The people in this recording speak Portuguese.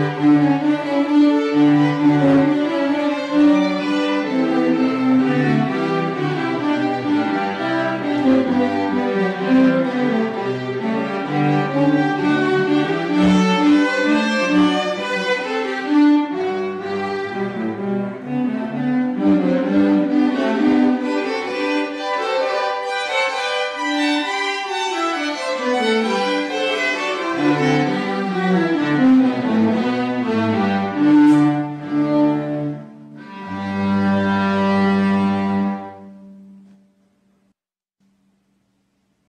Música